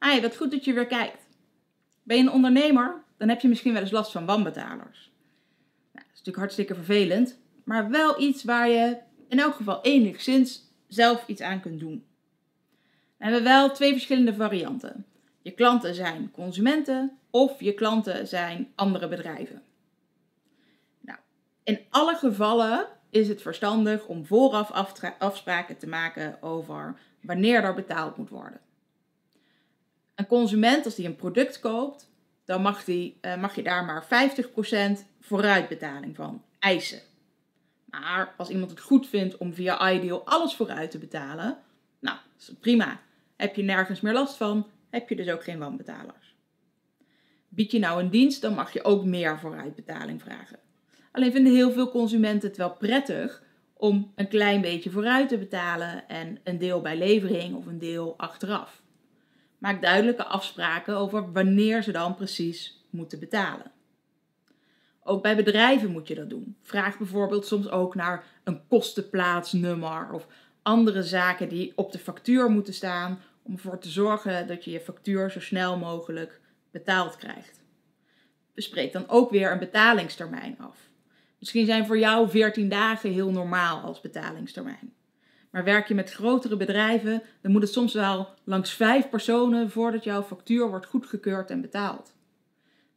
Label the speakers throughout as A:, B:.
A: Hey, wat goed dat je weer kijkt. Ben je een ondernemer? Dan heb je misschien wel eens last van wanbetalers. Nou, dat is natuurlijk hartstikke vervelend, maar wel iets waar je in elk geval enigszins zelf iets aan kunt doen. We hebben wel twee verschillende varianten. Je klanten zijn consumenten of je klanten zijn andere bedrijven. Nou, in alle gevallen is het verstandig om vooraf afspraken te maken over wanneer er betaald moet worden. Een consument, als die een product koopt, dan mag, die, uh, mag je daar maar 50% vooruitbetaling van eisen. Maar als iemand het goed vindt om via Ideal alles vooruit te betalen, nou, is prima. Heb je nergens meer last van, heb je dus ook geen wanbetalers. Bied je nou een dienst, dan mag je ook meer vooruitbetaling vragen. Alleen vinden heel veel consumenten het wel prettig om een klein beetje vooruit te betalen en een deel bij levering of een deel achteraf. Maak duidelijke afspraken over wanneer ze dan precies moeten betalen. Ook bij bedrijven moet je dat doen. Vraag bijvoorbeeld soms ook naar een kostenplaatsnummer of andere zaken die op de factuur moeten staan om ervoor te zorgen dat je je factuur zo snel mogelijk betaald krijgt. Bespreek dan ook weer een betalingstermijn af. Misschien zijn voor jou 14 dagen heel normaal als betalingstermijn. Maar werk je met grotere bedrijven, dan moet het soms wel langs vijf personen voordat jouw factuur wordt goedgekeurd en betaald.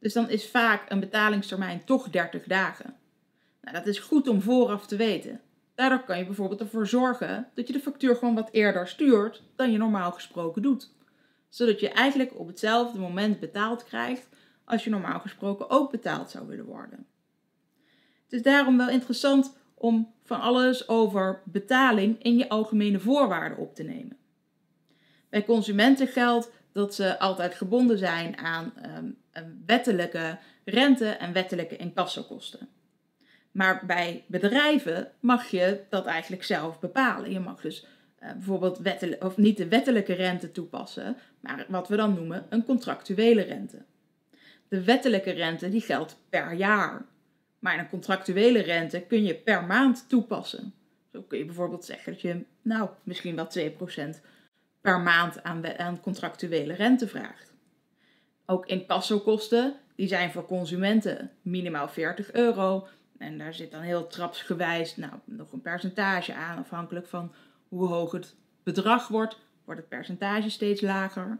A: Dus dan is vaak een betalingstermijn toch 30 dagen. Nou, dat is goed om vooraf te weten. Daardoor kan je bijvoorbeeld ervoor zorgen dat je de factuur gewoon wat eerder stuurt dan je normaal gesproken doet. Zodat je eigenlijk op hetzelfde moment betaald krijgt als je normaal gesproken ook betaald zou willen worden. Het is daarom wel interessant om van alles over betaling in je algemene voorwaarden op te nemen. Bij consumenten geldt dat ze altijd gebonden zijn aan um, wettelijke rente en wettelijke incassokosten. Maar bij bedrijven mag je dat eigenlijk zelf bepalen. Je mag dus uh, bijvoorbeeld of niet de wettelijke rente toepassen, maar wat we dan noemen een contractuele rente. De wettelijke rente die geldt per jaar. Maar een contractuele rente kun je per maand toepassen. Zo kun je bijvoorbeeld zeggen dat je nou misschien wel 2% per maand aan, aan contractuele rente vraagt. Ook incassokosten, die zijn voor consumenten minimaal 40 euro. En daar zit dan heel trapsgewijs nou, nog een percentage aan, afhankelijk van hoe hoog het bedrag wordt, wordt het percentage steeds lager.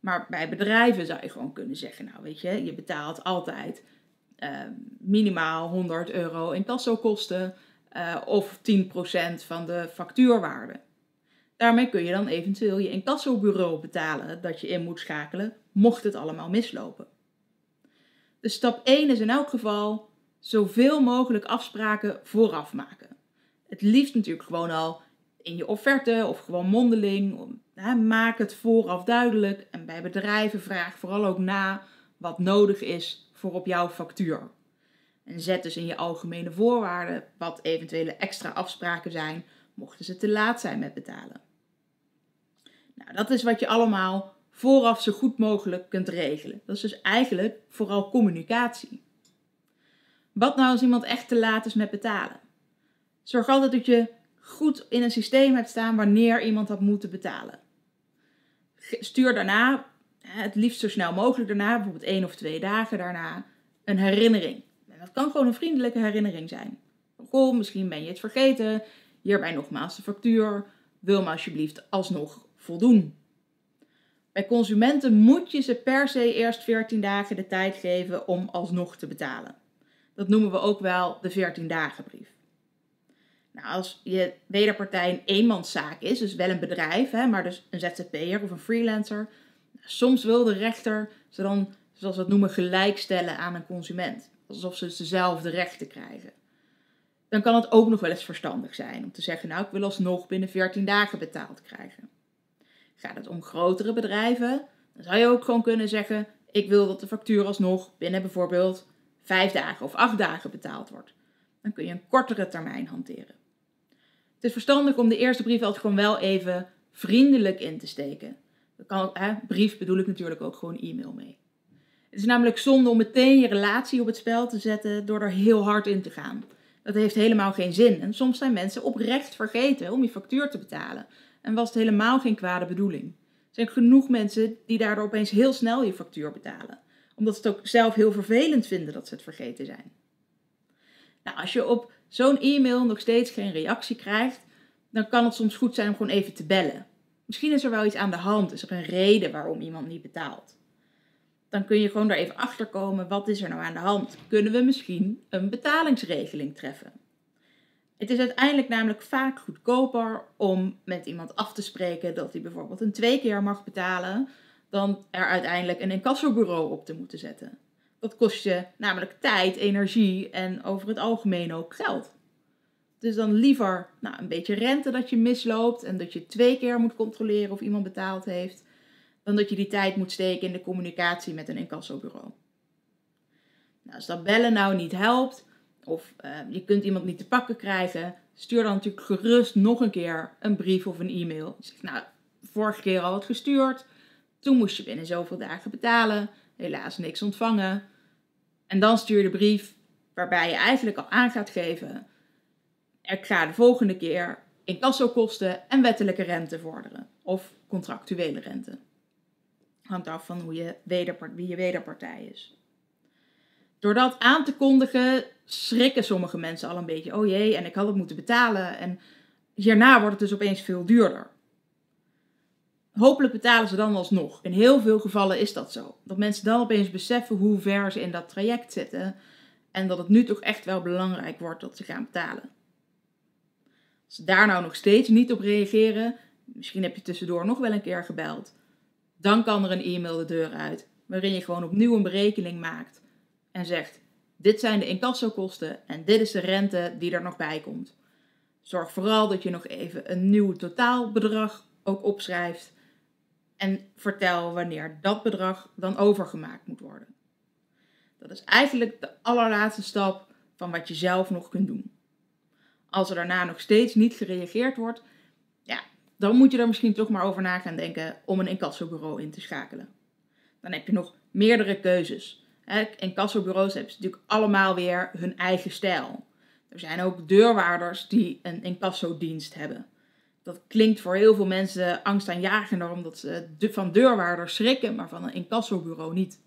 A: Maar bij bedrijven zou je gewoon kunnen zeggen, nou weet je, je betaalt altijd minimaal 100 euro in kassokosten uh, of 10% van de factuurwaarde. Daarmee kun je dan eventueel je incassobureau betalen dat je in moet schakelen, mocht het allemaal mislopen. Dus stap 1 is in elk geval zoveel mogelijk afspraken vooraf maken. Het liefst natuurlijk gewoon al in je offerte of gewoon mondeling. maak het vooraf duidelijk en bij bedrijven vraag vooral ook na wat nodig is voor op jouw factuur. En zet dus in je algemene voorwaarden wat eventuele extra afspraken zijn, mochten ze te laat zijn met betalen. Nou, dat is wat je allemaal vooraf zo goed mogelijk kunt regelen. Dat is dus eigenlijk vooral communicatie. Wat nou als iemand echt te laat is met betalen? Zorg altijd dat je goed in een systeem hebt staan wanneer iemand had moeten betalen. Stuur daarna, het liefst zo snel mogelijk daarna, bijvoorbeeld één of twee dagen daarna, een herinnering. En dat kan gewoon een vriendelijke herinnering zijn. Goh, misschien ben je het vergeten. Hierbij nogmaals de factuur. Wil me alsjeblieft alsnog voldoen. Bij consumenten moet je ze per se eerst 14 dagen de tijd geven om alsnog te betalen. Dat noemen we ook wel de 14 dagenbrief. Nou, als je wederpartij een eenmanszaak is, dus wel een bedrijf, hè, maar dus een ZZP'er of een freelancer, soms wil de rechter ze dan, zoals we het noemen, gelijkstellen aan een consument. Alsof ze dezelfde rechten krijgen. Dan kan het ook nog wel eens verstandig zijn om te zeggen, nou, ik wil alsnog binnen 14 dagen betaald krijgen. Gaat het om grotere bedrijven, dan zou je ook gewoon kunnen zeggen, ik wil dat de factuur alsnog binnen bijvoorbeeld vijf dagen of acht dagen betaald wordt. Dan kun je een kortere termijn hanteren. Het is verstandig om de eerste brief altijd gewoon wel even vriendelijk in te steken. Kan hè, brief bedoel ik natuurlijk ook gewoon e-mail mee. Het is namelijk zonde om meteen je relatie op het spel te zetten door er heel hard in te gaan. Dat heeft helemaal geen zin. En soms zijn mensen oprecht vergeten om je factuur te betalen. En was het helemaal geen kwade bedoeling. Er zijn genoeg mensen die daardoor opeens heel snel je factuur betalen. Omdat ze het ook zelf heel vervelend vinden dat ze het vergeten zijn. Nou, als je op zo'n e-mail nog steeds geen reactie krijgt, dan kan het soms goed zijn om gewoon even te bellen. Misschien is er wel iets aan de hand, is er een reden waarom iemand niet betaalt. Dan kun je gewoon daar even achter komen, wat is er nou aan de hand? Kunnen we misschien een betalingsregeling treffen? Het is uiteindelijk namelijk vaak goedkoper om met iemand af te spreken dat hij bijvoorbeeld een twee keer mag betalen, dan er uiteindelijk een incassobureau op te moeten zetten. Dat kost je namelijk tijd, energie en over het algemeen ook geld. Dus dan liever nou, een beetje rente dat je misloopt en dat je twee keer moet controleren of iemand betaald heeft, dan dat je die tijd moet steken in de communicatie met een incassobureau. Nou, als dat bellen nou niet helpt, of uh, je kunt iemand niet te pakken krijgen, stuur dan natuurlijk gerust nog een keer een brief of een e-mail. Je zegt, nou, vorige keer al wat gestuurd, toen moest je binnen zoveel dagen betalen, helaas niks ontvangen. En dan stuur de brief waarbij je eigenlijk al aan gaat geven, ik ga de volgende keer incassokosten en wettelijke rente vorderen. Of contractuele rente. Hangt af van hoe je wie je wederpartij is. Door dat aan te kondigen schrikken sommige mensen al een beetje. Oh jee, en ik had het moeten betalen. En hierna wordt het dus opeens veel duurder. Hopelijk betalen ze dan alsnog. In heel veel gevallen is dat zo. Dat mensen dan opeens beseffen hoe ver ze in dat traject zitten. En dat het nu toch echt wel belangrijk wordt dat ze gaan betalen. Als ze daar nou nog steeds niet op reageren, misschien heb je tussendoor nog wel een keer gebeld, dan kan er een e-mail de deur uit, waarin je gewoon opnieuw een berekening maakt en zegt: Dit zijn de incassokosten en dit is de rente die er nog bij komt. Zorg vooral dat je nog even een nieuw totaalbedrag ook opschrijft en vertel wanneer dat bedrag dan overgemaakt moet worden. Dat is eigenlijk de allerlaatste stap van wat je zelf nog kunt doen. Als er daarna nog steeds niet gereageerd wordt, ja, dan moet je er misschien toch maar over na gaan denken om een incassobureau in te schakelen. Dan heb je nog meerdere keuzes. Incassobureaus hebben natuurlijk allemaal weer hun eigen stijl. Er zijn ook deurwaarders die een incassodienst hebben. Dat klinkt voor heel veel mensen angstaanjagender omdat ze van deurwaarders schrikken, maar van een incassobureau niet.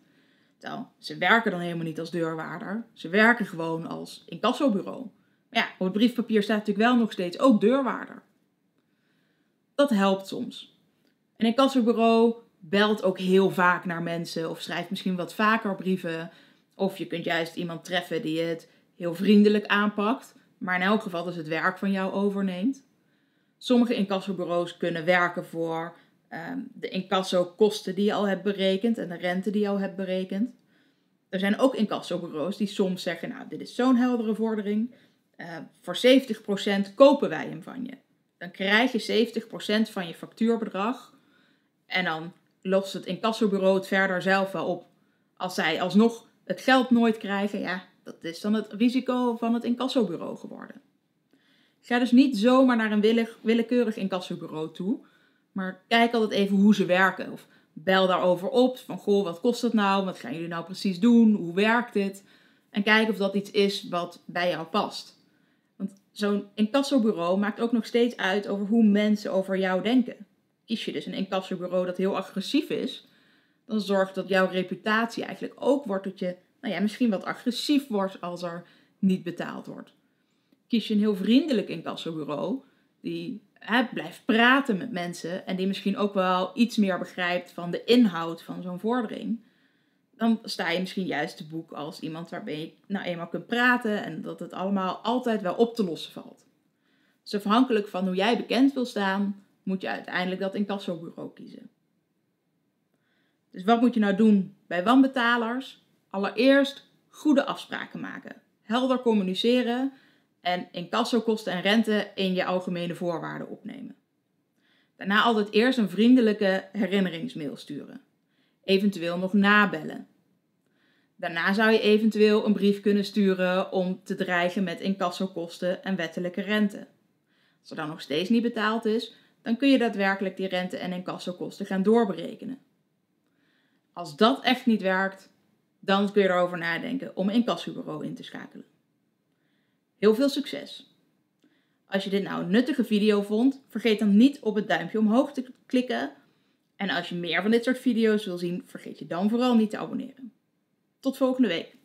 A: Terwijl, ze werken dan helemaal niet als deurwaarder. Ze werken gewoon als incassobureau. Ja, op het briefpapier staat natuurlijk wel nog steeds ook deurwaarder. Dat helpt soms. Een incassobureau belt ook heel vaak naar mensen of schrijft misschien wat vaker brieven. Of je kunt juist iemand treffen die het heel vriendelijk aanpakt, maar in elk geval dus het werk van jou overneemt. Sommige incassobureaus kunnen werken voor um, de incassokosten die je al hebt berekend en de rente die je al hebt berekend. Er zijn ook incassobureaus die soms zeggen, nou dit is zo'n heldere vordering, uh, voor 70% kopen wij hem van je. Dan krijg je 70% van je factuurbedrag en dan lost het incassobureau het verder zelf wel op. Als zij alsnog het geld nooit krijgen, ja, dat is dan het risico van het incassobureau geworden. Ga dus niet zomaar naar een willekeurig incassobureau toe, maar kijk altijd even hoe ze werken. Of bel daarover op, van goh, wat kost het nou? Wat gaan jullie nou precies doen? Hoe werkt dit? En kijk of dat iets is wat bij jou past zo'n incassobureau maakt ook nog steeds uit over hoe mensen over jou denken. Kies je dus een incassobureau dat heel agressief is, dan zorgt dat jouw reputatie eigenlijk ook wordt dat je nou ja, misschien wat agressief wordt als er niet betaald wordt. Kies je een heel vriendelijk incassobureau die hè, blijft praten met mensen en die misschien ook wel iets meer begrijpt van de inhoud van zo'n vordering, dan sta je misschien juist te boek als iemand waarbij je nou eenmaal kunt praten en dat het allemaal altijd wel op te lossen valt. Dus afhankelijk van hoe jij bekend wil staan, moet je uiteindelijk dat incassobureau kiezen. Dus wat moet je nou doen bij wanbetalers? Allereerst goede afspraken maken, helder communiceren en incassokosten en rente in je algemene voorwaarden opnemen. Daarna altijd eerst een vriendelijke herinneringsmail sturen eventueel nog nabellen. Daarna zou je eventueel een brief kunnen sturen om te dreigen met incassokosten en wettelijke rente. Als er dan nog steeds niet betaald is, dan kun je daadwerkelijk die rente en incassokosten gaan doorberekenen. Als dat echt niet werkt, dan kun je erover nadenken om een incassobureau in te schakelen. Heel veel succes! Als je dit nou een nuttige video vond, vergeet dan niet op het duimpje omhoog te klikken En als je meer van dit soort video's wil zien, vergeet je dan vooral niet te abonneren. Tot volgende week.